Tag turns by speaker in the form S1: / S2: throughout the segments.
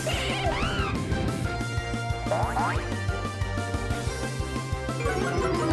S1: Thank you.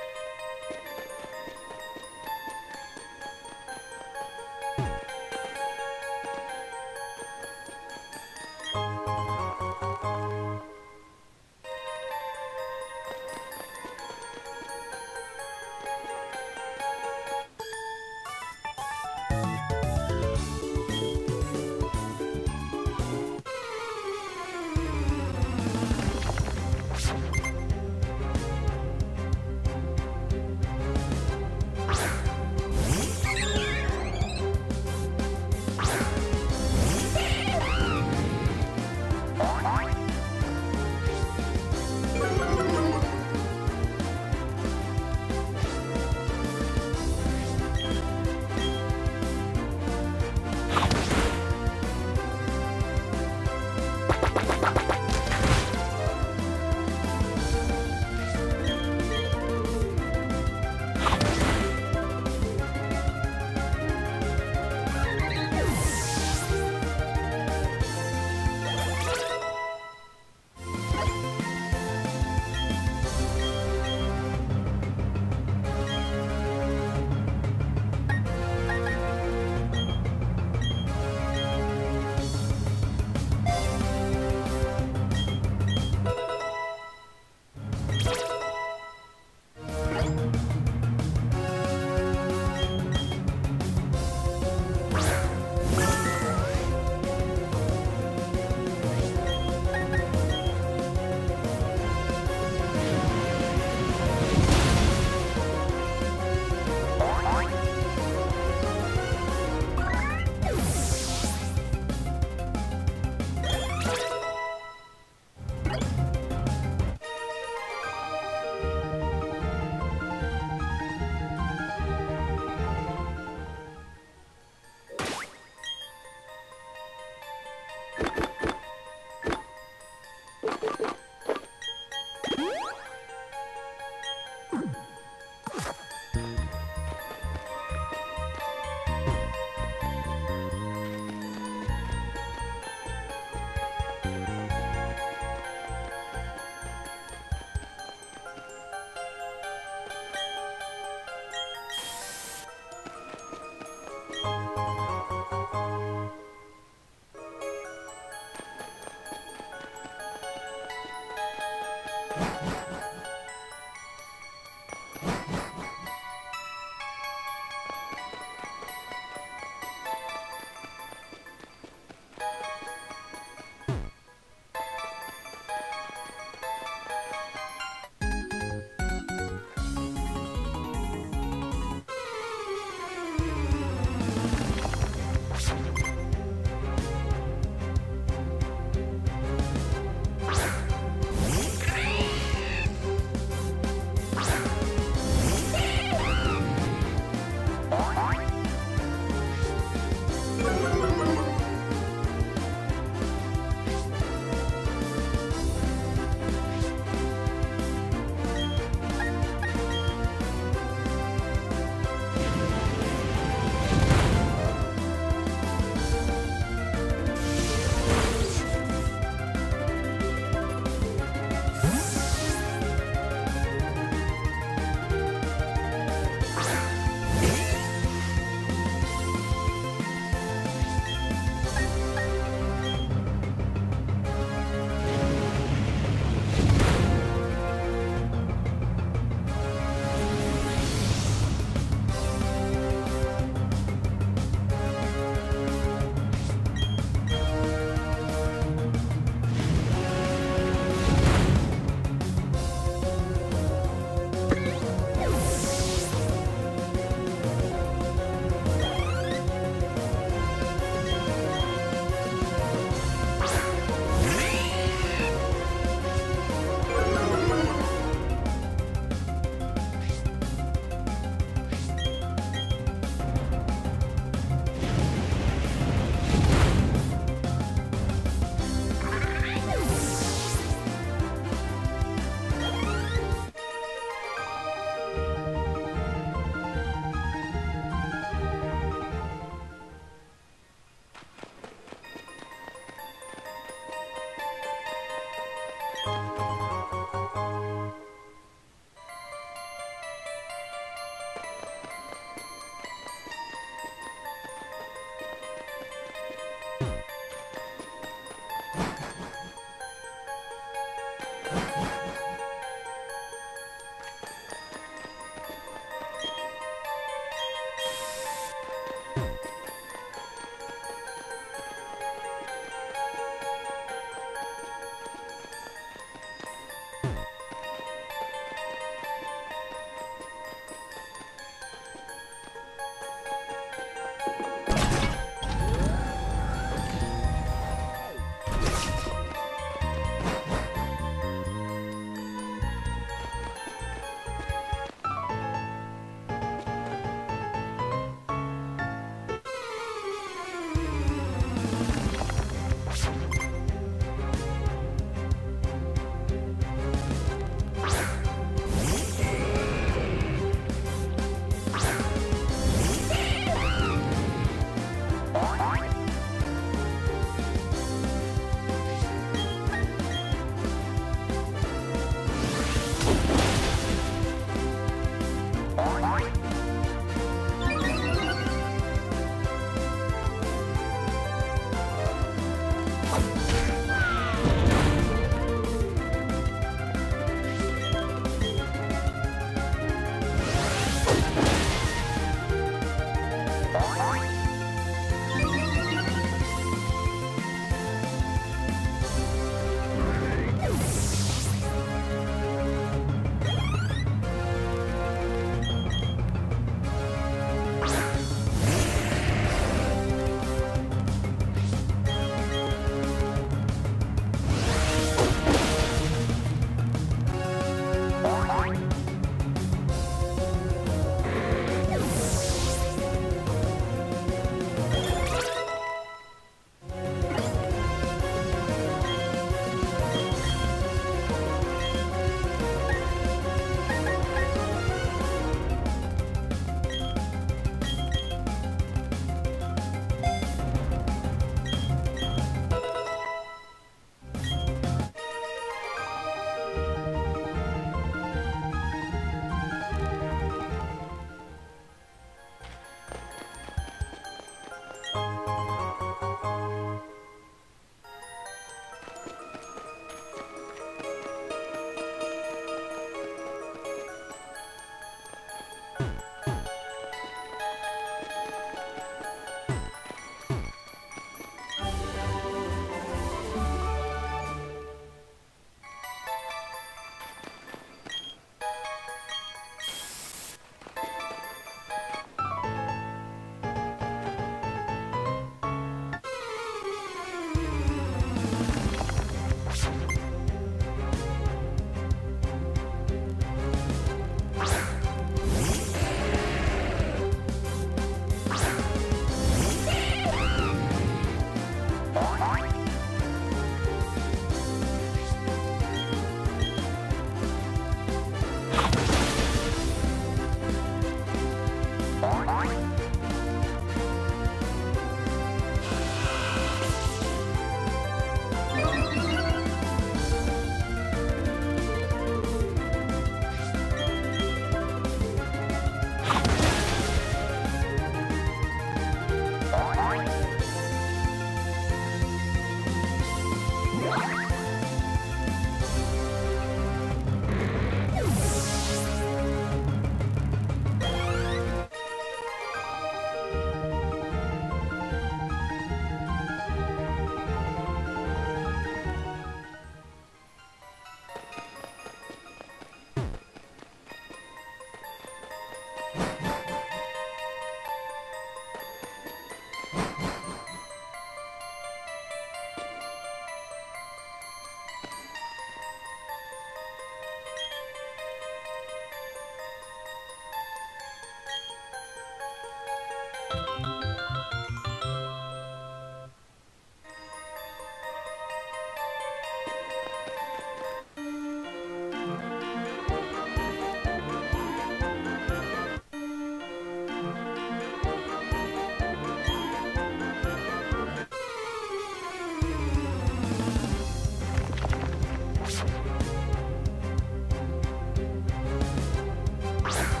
S1: you